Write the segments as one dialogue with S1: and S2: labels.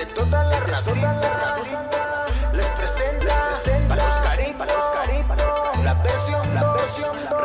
S1: de toda la racita. Les presenta para los caritos, la versión, la versión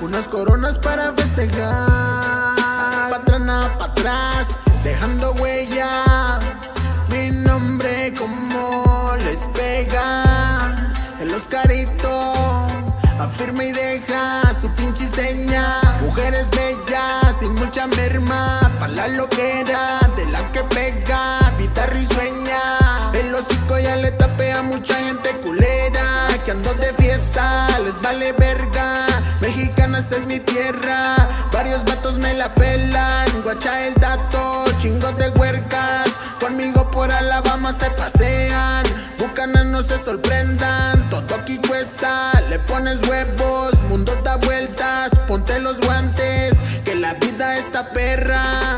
S2: Unas coronas para festejar. Pa' atrás, nada pa' atrás, dejando huella. Mi nombre como les pega. El Oscarito afirma y deja su pinche seña. Mujeres bellas, sin mucha merma. Pa' la loquera de la que pega. Vida risueña. El hocico ya le tapé a mucha gente culera. Que ando de fiesta, les vale verga. Es mi tierra. Varios vatos me la pelan. Guacha el dato, chingos de huercas. Conmigo por Alabama se pasean. Bucanas no se sorprendan. Todo aquí cuesta. Le pones huevos, mundo da vueltas. Ponte los guantes, que la vida está perra.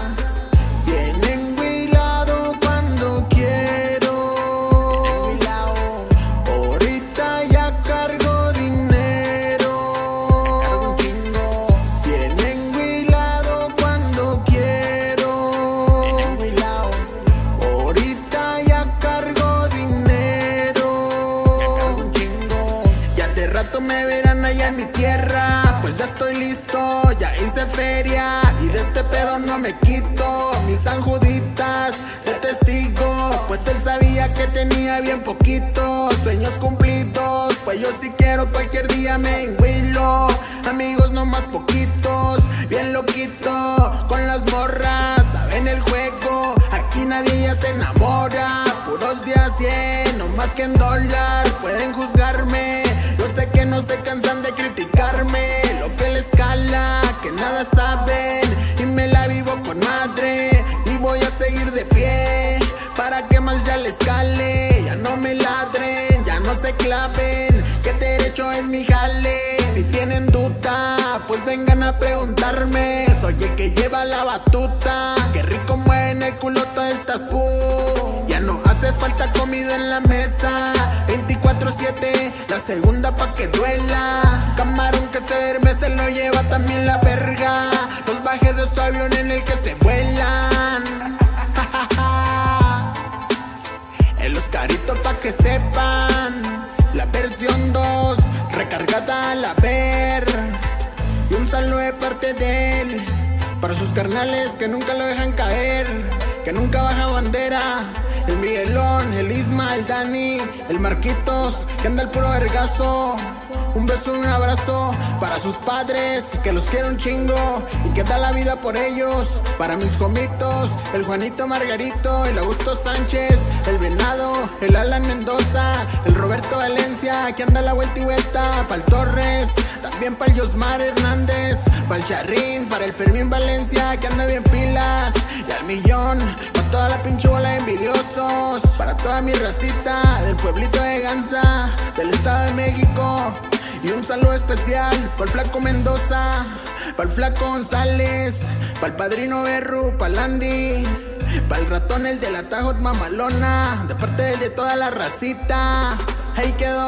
S2: Allá en mi tierra. Pues ya estoy listo, ya hice feria. Y de este pedo no me quito. Mis sanjuditas de testigo. Pues él sabía que tenía bien poquito. Sueños cumplidos. Pues yo si quiero cualquier día me enguilo. Amigos no más poquitos. Bien loquito con las morras. Saben el juego. Aquí nadie ya se enamora. Puros días 100, no más que en dólar. Que. Y me la vivo con madre. Y voy a seguir de pie. Para que más ya les cale. Ya no me ladren, ya no se claven. Que derecho es mi jale. Si tienen duda, pues vengan a preguntarme. Soy el que lleva la batuta. Qué rico mueven el culo todas estas pu. Ya no hace falta comida en la mesa. 24-7, la segunda pa' que duela. Camarón que se duerme se lo lleva también la verga. Los bajes de su avión en el que se vuelan. El Oscarito pa' que sepan. La versión 2, recargada a la ver. Y un saludo de parte de él. Para sus carnales que nunca lo dejan caer. Que nunca baja bandera. El Miguelón, el Isma, el Dani, el Marquitos, que anda el puro vergazo. Un beso un abrazo para sus padres, que los quiere un chingo y que da la vida por ellos. Para mis comitos, el Juanito Margarito, el Augusto Sánchez, el Venado, el Alan Mendoza, el Roberto Valencia, que anda la vuelta y vuelta. Para el Torres, también para el Yosmar Hernández, para el Charrín, para el Fermín Valencia, que anda bien pilas. Y al millón, toda la de envidiosos, para toda mi racita del pueblito de Ganza, del Estado de México. Y un saludo especial para el Flaco Mendoza, para el Flaco González, para el Padrino Berru, para el Andy, para el ratón el de la Tajot Mamalona, de parte de toda la racita. Ahí quedó.